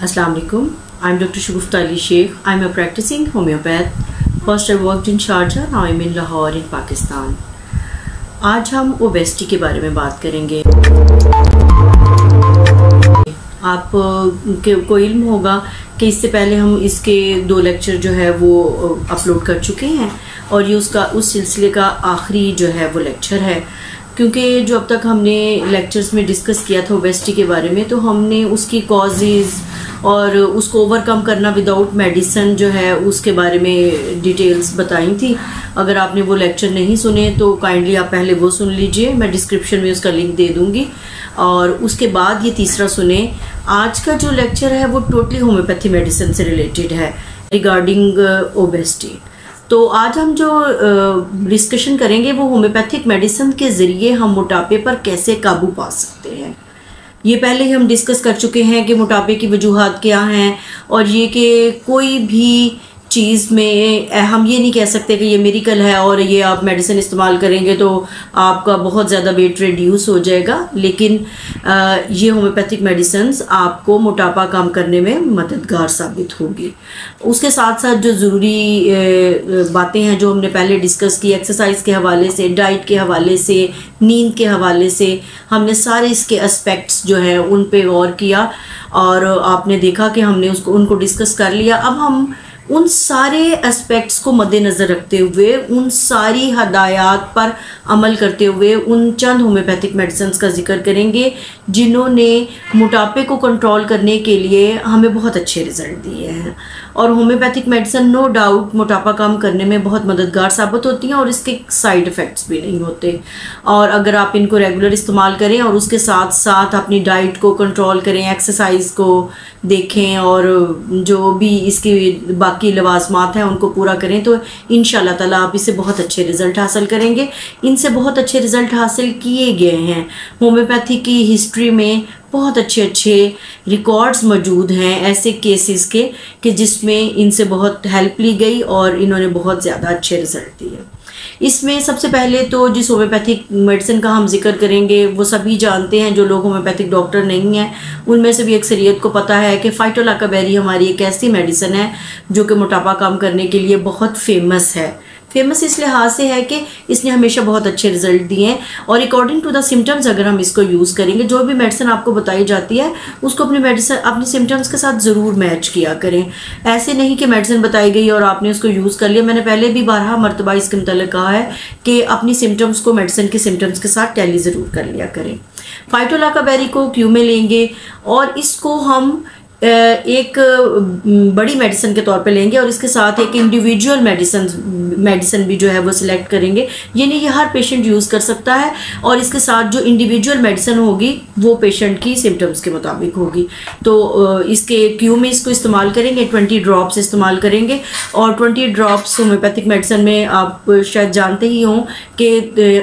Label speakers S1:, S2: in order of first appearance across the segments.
S1: Assalamu alaikum. I'm Dr. Shagufta Ali Sheikh. I'm a practicing homeopath. First I worked in Sharjah, now I'm in Lahore in Pakistan. आज हम obesity के बारे में बात करेंगे आप के को इल्म होगा कि इससे पहले हम इसके दो लेक्चर जो है वो अपलोड कर चुके हैं और ये उसका उस सिलसिले का आखिरी जो है वो लेक्चर है क्योंकि जो अब तक हमने लेक्चर्स में डिस्कस किया था ओबेसिटी के बारे में तो हमने उसकी कॉजेज और उसको ओवरकम करना विदाउट मेडिसिन जो है, उसके बारे में डिटेल्स बताई थी। अगर आपने वो लेक्चर नहीं सुने तो काइंडली आप पहले वो सुन लीजिए, मैं डिस्क्रिप्शन में उसका लिंक दे दूँगी। और उसके बाद ये तीसरा सुने, आज का जो लेक्चर है, वो टोटली होम्योपैथी मेडिसिन से रिलेटेड है रिगार्डिंग ओबेसिटी तो आज हम जो डिस्कशन करेंगे वो होम्योपैथिक मेडिसिन के ज़रिए हम मोटापे पर कैसे काबू पा सकते हैं। ये पहले ही हम डिस्कस कर चुके हैं कि मोटापे की वजूहत क्या हैं और ये कि कोई भी चीज़ में हम ये नहीं कह सकते कि ये मेरिकल है और ये आप मेडिसिन इस्तेमाल करेंगे तो आपका बहुत ज़्यादा वेट रिड्यूस हो जाएगा। लेकिन ये होम्योपैथिक मेडिसिन आपको मोटापा कम करने में मददगार साबित होगी। उसके साथ साथ जो ज़रूरी बातें हैं जो हमने पहले डिस्कस की एक्सरसाइज के हवाले से डाइट के हवाले से, नींद के हवाले से, हमने सारे इसके एस्पेक्ट्स जो हैं उन पर गौर किया और आपने देखा कि हमने उसको, उनको डिस्कस कर लिया। अब हम उन सारे एस्पेक्ट्स को मद्देनज़र रखते हुए, उन सारी हदायत पर अमल करते हुए, उन चंद होम्योपैथिक मेडिसिन का ज़िक्र करेंगे, जिन्होंने मोटापे को कंट्रोल करने के लिए हमें बहुत अच्छे रिज़ल्ट दिए हैं। और होम्योपैथिक मेडिसिन नो डाउट मोटापा कम करने में बहुत मददगार साबित होती हैं और इसके साइड इफ़ेक्ट्स भी नहीं होते। और अगर आप इनको रेगुलर इस्तेमाल करें और उसके साथ साथ अपनी डाइट को कंट्रोल करें एक्सरसाइज को देखें और जो भी इसकी बाकी लवाजमात हैं उनको पूरा करें तो इन ताला आप इससे बहुत अच्छे रिज़ल्ट हासिल करेंगे। इनसे बहुत अच्छे रिज़ल्ट हासिल किए गए हैं। होम्योपैथी की हिस्ट्री में बहुत अच्छे अच्छे रिकॉर्ड्स मौजूद हैं ऐसे केसेस के, कि जिसमें इनसे बहुत हेल्प ली गई और इन्होंने बहुत ज़्यादा अच्छे रिज़ल्ट दिए। इसमें सबसे पहले तो जिस होम्योपैथिक मेडिसिन का हम ज़िक्र करेंगे, वो सभी जानते हैं, जो लोग होम्योपैथिक डॉक्टर नहीं हैं, उनमें से भी अक्सरियत को पता है कि फाइटोलाकाबेरी हमारी एक ऐसी मेडिसिन है, जो कि मोटापा कम करने के लिए बहुत फ़ेमस है। फ़ेमस इस लिहाज से है कि इसने हमेशा बहुत अच्छे रिज़ल्ट दिए हैं। और अकॉर्डिंग टू द सिम्टम्स अगर हम इसको यूज़ करेंगे, जो भी मेडिसिन आपको बताई जाती है, उसको अपनी मेडिसिन अपनी सिम्टम्स के साथ ज़रूर मैच किया करें। ऐसे नहीं कि मेडिसिन बताई गई और आपने उसको यूज़ कर लिया। मैंने पहले भी बारह मरतबा इसके मतलब कहा है कि अपनी सिम्टम्स को मेडिसिन के सिम्टम्स के साथ टैली ज़रूर कर लिया करें। फाइटोला का बेरी को क्यों में लेंगे और इसको हम एक बड़ी मेडिसिन के तौर पे लेंगे और इसके साथ एक इंडिविजुअल मेडिसिन मेडिसिन भी जो है वो सिलेक्ट करेंगे। यानी ये हर पेशेंट यूज़ कर सकता है और इसके साथ जो इंडिविजुअल मेडिसिन होगी वो पेशेंट की सिम्टम्स के मुताबिक होगी। तो इसके क्यू में इसको इस्तेमाल करेंगे ट्वेंटी ड्रॉप्स इस्तेमाल करेंगे और ट्वेंटी ड्रॉप्स होम्योपैथिक मेडिसिन में आप शायद जानते ही हों कि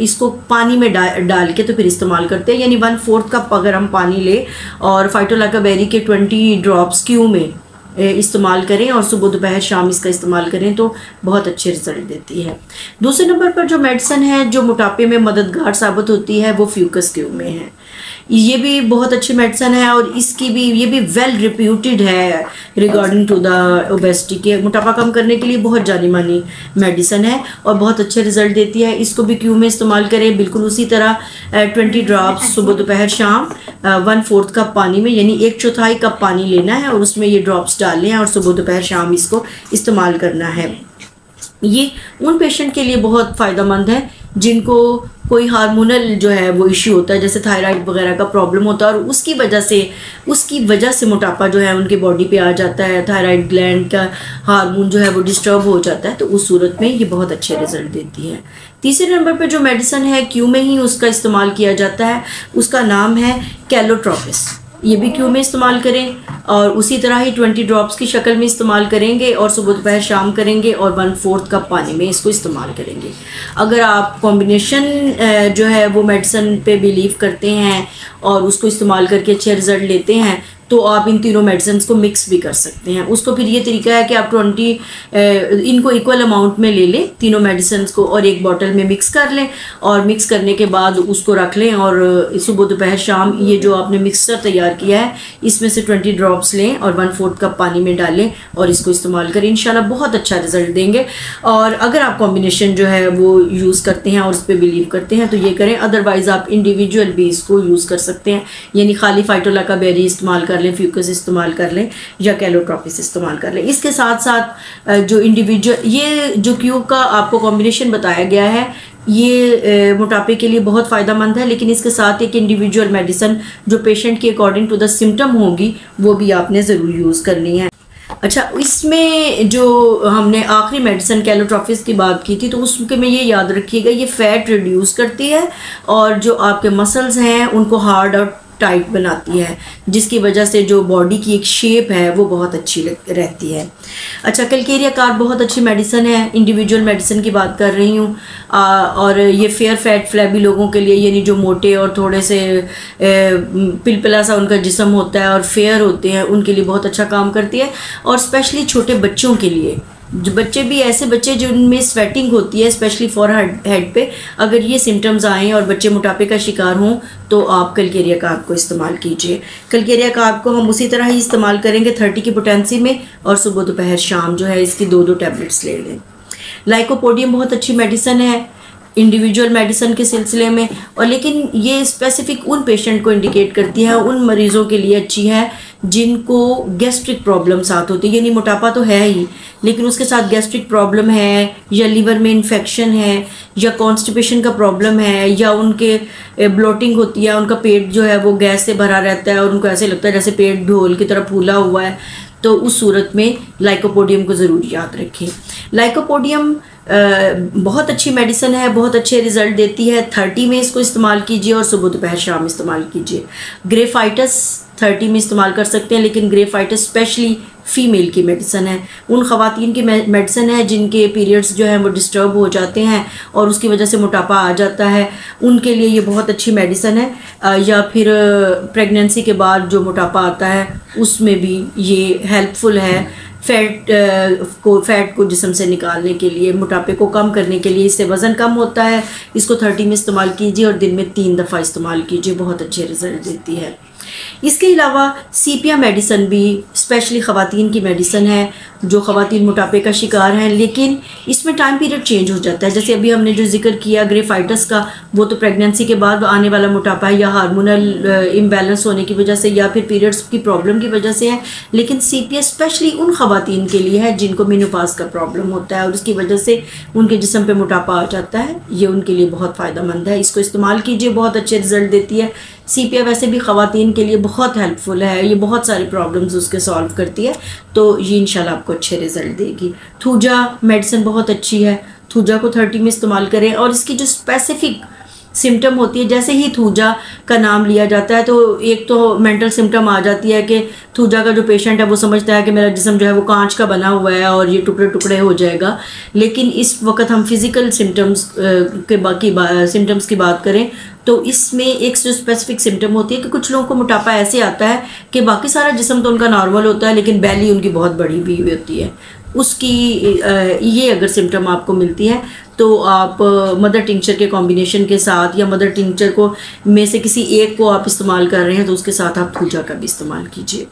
S1: इसको पानी में डा, डाल के तो फिर इस्तेमाल करते हैं। यानी वन फोर्थ कप अगर हम पानी ले और फाइटोलाका बेरी के ट्वेंटी ड्रॉप्स क्यू में इस्तेमाल करें और सुबह दोपहर शाम इसका इस्तेमाल करें तो बहुत अच्छे रिज़ल्ट देती है। दूसरे नंबर पर जो मेडिसन है, जो मोटापे में मददगार साबित होती है, वो फ्यूकस क्यू में है। ये भी बहुत अच्छी मेडिसन है और इसकी भी, ये भी वेल रिप्यूटेड है रिगार्डिंग टू द ओबेसिटी के। मोटापा कम करने के लिए बहुत जानी मानी मेडिसन है और बहुत अच्छे रिज़ल्ट देती है। इसको भी क्यू में इस्तेमाल करें। बिल्कुल उसी तरह ट्वेंटी ड्रॉप्स सुबह दोपहर शाम वन फोर्थ कप पानी में, यानी एक चौथाई कप पानी लेना है और उसमें ये ड्रॉप्स डालने हैं और सुबह दोपहर शाम इसको इस्तेमाल करना है। ये उन पेशेंट के लिए बहुत फ़ायदेमंद है, जिनको कोई हार्मोनल जो है वो इश्यू होता है, जैसे थायराइड वगैरह का प्रॉब्लम होता है, और उसकी वजह से, उसकी वजह से मोटापा जो है उनके बॉडी पे आ जाता है थायराइड ग्लैंड का हार्मोन जो है वो डिस्टर्ब हो जाता है तो उस सूरत में ये बहुत अच्छे रिज़ल्ट देती है। तीसरे नंबर पर जो मेडिसन है क्यू में ही उसका इस्तेमाल किया जाता है, उसका नाम है कैलोट्रोपिस ये भी क्यू में इस्तेमाल करें और उसी तरह ही ट्वेंटी ड्रॉप्स की शक्ल में इस्तेमाल करेंगे और सुबह दोपहर शाम करेंगे और वन फोर्थ कप पानी में इसको इस्तेमाल करेंगे। अगर आप कॉम्बिनेशन जो है वो मेडिसन पे बिलीव करते हैं और उसको इस्तेमाल करके अच्छे रिज़ल्ट लेते हैं तो आप इन तीनों मेडिसिन को मिक्स भी कर सकते हैं। उसको फिर ये तरीका है कि आप ट्वेंटी इनको इक्वल अमाउंट में ले लें, तीनों मेडिसिन को और एक बॉटल में मिक्स कर लें और मिक्स करने के बाद उसको रख लें और सुबह दोपहर शाम ये जो आपने मिक्सर तैयार किया है, इसमें से ट्वेंटी ड्रॉप्स लें और वन फोर्थ कप पानी में डालें और इसको इस्तेमाल करें। इन बहुत अच्छा रिज़ल्ट देंगे। और अगर आप कॉम्बिनेशन जो है वो यूज़ करते हैं और उस पर बिलीव करते हैं तो ये करें। अदरवाइज़ आप इंडिविजुअल भी इसको यूज़ कर सकते हैं। यानी खाली फाइटोला का बेरी इस्तेमाल कर लें फ्यूकस इस्तेमाल कर लें या कैलोट्रॉपिस इस्तेमाल कर लें। इसके साथ साथ जो इंडिविजुअल ये जो क्यू का आपको कॉम्बिनेशन बताया गया है, ये मोटापे के लिए बहुत फ़ायदा मंद है, लेकिन इसके साथ एक इंडिविजुअल मेडिसिन जो पेशेंट की अकॉर्डिंग टू द सिम्टम होगी, वो भी आपने ज़रूर यूज़ करनी है। अच्छा इसमें जो हमने आखिरी मेडिसन कैलोट्रॉफिस की बात की थी तो उसके में ये याद रखिएगा, ये फ़ैट रिड्यूस करती है और जो आपके मसल्स हैं, उनको हार्ड और टाइट बनाती है, जिसकी वजह से जो बॉडी की एक शेप है, वो बहुत अच्छी रहती है। अच्छा कलकेरिया कार बहुत अच्छी मेडिसिन है। इंडिविजुअल मेडिसिन की बात कर रही हूँ। और ये फेयर फैट फ्लैबी लोगों के लिए, यानी जो मोटे और थोड़े से पिलपिला सा उनका जिसम होता है और फेयर होते हैं, उनके लिए बहुत अच्छा काम करती है। और स्पेशली छोटे बच्चों के लिए। जो बच्चे भी, ऐसे बच्चे जिनमें स्वेटिंग होती है स्पेशली फॉर हेड पे, अगर ये सिम्टम्स आएँ और बच्चे मोटापे का शिकार हों तो आप कलकेरिया को इस्तेमाल कीजिए। कलकेरिया को हम उसी तरह ही इस्तेमाल करेंगे थर्टी की पोटेंसी में, और सुबह दोपहर शाम जो है इसकी दो दो टैबलेट्स ले लें। लाइकोपोडियम बहुत अच्छी मेडिसन है इंडिविजुअल मेडिसन के सिलसिले में, और लेकिन ये स्पेसिफिक उन पेशेंट को इंडिकेट करती है, उन मरीज़ों के लिए अच्छी है जिनको गैस्ट्रिक प्रॉब्लम साथ होती है। यानी मोटापा तो है ही, लेकिन उसके साथ गैस्ट्रिक प्रॉब्लम है, या लीवर में इन्फेक्शन है, या कॉन्स्टिपेशन का प्रॉब्लम है, या उनके ब्लोटिंग होती है, उनका पेट जो है वो गैस से भरा रहता है, और उनको ऐसे लगता है जैसे पेट ढोल की तरह फूला हुआ है। तो उस सूरत में लाइकोपोडियम को ज़रूर याद रखें। लाइकोपोडियम बहुत अच्छी मेडिसिन है, बहुत अच्छे रिज़ल्ट देती है। थर्टी में इसको इस्तेमाल कीजिए और सुबह दोपहर शाम इस्तेमाल कीजिए। ग्रेफाइटस थर्टी में इस्तेमाल कर सकते हैं, लेकिन ग्रेफाइटस स्पेशली फ़ीमेल की मेडिसन है। उन ख़वान की मेडिसन है जिनके पीरियड्स जो हैं वो डिस्टर्ब हो जाते हैं और उसकी वजह से मोटापा आ जाता है। उनके लिए ये बहुत अच्छी मेडिसन है। या फिर प्रेगनेंसी के बाद जो मोटापा आता है, उसमें भी ये हेल्पफुल है। फैट को फैट को जिसम से निकालने के लिए, मोटापे को कम करने के लिए इससे वज़न कम होता है। इसको थर्टी में इस्तेमाल कीजिए और दिन में तीन दफ़ा इस्तेमाल कीजिए, बहुत अच्छे रिज़ल्ट देती है। इसके अलावा सीपिया मेडिसन भी स्पेशली ख़वान की मेडिसन है, जो ख़वान मोटापे का शिकार हैं, लेकिन इसमें टाइम पीरियड चेंज हो जाता है। जैसे अभी हमने जो ज़िक्र किया, ग्रेफाइटस का, वो तो प्रेगनेंसी के बाद आने वाला मोटापा है, या हार्मोनल इम्बेलेंस होने की वजह से, या फिर पीरियड्स की प्रॉब्लम की वजह से है। लेकिन सी पी स्पेशली उन ख़वान के लिए है, जिनको मीनोपास का प्रॉब्लम होता है, और उसकी वजह से उनके जिसम पर मोटापा आ जाता है। ये उनके लिए बहुत फ़ायदा मंद है। इसको इस्तेमाल कीजिए, बहुत अच्छे रिज़ल्ट देती है। सी पी वैसे भी ख़वान के लिए बहुत हेल्पफुल है, ये बहुत सारी प्रॉब्लम्स उसके सॉल्व करती है तो ये इनशाला आपको अच्छे रिज़ल्ट देगी। थूजा मेडिसिन बहुत अच्छी है, थूजा को थर्टी में इस्तेमाल करें और इसकी जो स्पेसिफिक सिम्टम होती है। जैसे ही थूजा का नाम लिया जाता है तो एक तो मेंटल सिम्टम आ जाती है कि थूजा का जो पेशेंट है, वो समझता है कि मेरा जिसम जो है, वो कांच का बना हुआ है और ये टुकड़े टुकड़े हो जाएगा। लेकिन इस वक्त हम फ़िज़िकल सिम्टम्स के बाकी सिम्टम्स की बात करें तो इसमें एक जो स्पेसिफिक सिम्टम होती है कि कुछ लोगों को मोटापा ऐसे आता है कि बाकी सारा जिसम तो उनका नॉर्मल होता है, लेकिन बैली उनकी बहुत बड़ी भी हुई होती है। उसकी ये अगर सिम्टम आपको मिलती है तो आप मदर टिंचर के कॉम्बिनेशन के साथ या मदर टिंचर को, में से किसी एक को आप इस्तेमाल कर रहे हैं तो उसके साथ आप पूजा का भी इस्तेमाल कीजिए।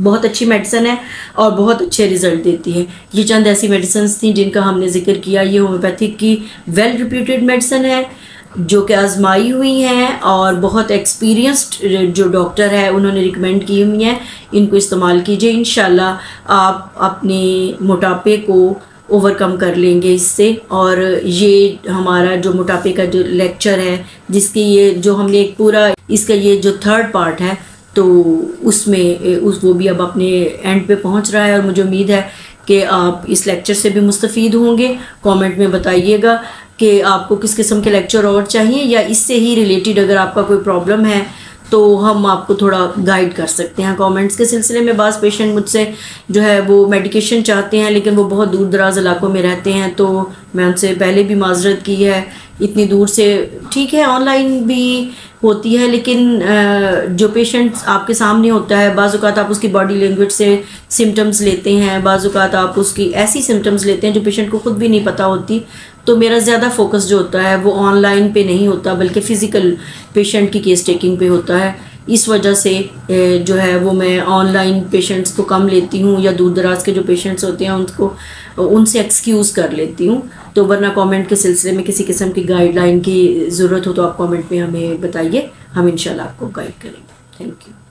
S1: बहुत अच्छी मेडिसन है और बहुत अच्छे रिज़ल्ट देती है। ये चंद ऐसी मेडिसिन थी जिनका हमने ज़िक्र किया, ये होम्योपैथिक की वेल रिप्यूटेड मेडिसन है। जो कि आजमाई हुई हैं और बहुत एक्सपीरियंस्ड जो डॉक्टर है, उन्होंने रिकमेंड की हुई हैं। इनको इस्तेमाल कीजिए। इन आप अपने मोटापे को ओवरकम कर लेंगे इससे। और ये हमारा जो मोटापे का जो लेक्चर है, जिसकी ये जो हमने एक पूरा इसका ये जो थर्ड पार्ट है तो उसमें, उस वो भी अब अपने एंड पे पहुँच रहा है। और मुझे उम्मीद है कि आप इस लेक्चर से भी मुस्तफ़ होंगे। कमेंट में बताइएगा। कि आपको किस किस्म के लेक्चर और चाहिए, या इससे ही रिलेटेड अगर आपका कोई प्रॉब्लम है तो हम आपको थोड़ा गाइड कर सकते हैं। कमेंट्स के सिलसिले में बाज़ पेशेंट मुझसे जो है, वो मेडिकेशन चाहते हैं, लेकिन वो बहुत दूर दराज इलाकों में रहते हैं तो मैं उनसे पहले भी माजरत की है। इतनी दूर से ठीक है ऑनलाइन भी होती है, लेकिन जो पेशेंट आपके सामने होता है बाज़ात आप उसकी बॉडी लैंग्वेज से सिम्टम्स लेते हैं बाज़ात आप उसकी ऐसी सिम्टम्स लेते हैं, जो पेशेंट को ख़ुद भी नहीं पता होती। तो मेरा ज़्यादा फोकस जो होता है वो ऑनलाइन पे नहीं होता, बल्कि फ़िज़िकल पेशेंट की केस टेकिंग पे होता है। इस वजह से जो है वो मैं ऑनलाइन पेशेंट्स को कम लेती हूँ या दूर दराज के जो पेशेंट्स होते हैं उनको, उनसे एक्सक्यूज़ कर लेती हूँ। तो वरना कमेंट के सिलसिले में किसी किस्म की गाइडलाइन की ज़रूरत हो तो आप कमेंट में हमें बताइए। हम इंशाल्लाह आपको गाइड करेंगे। Thank you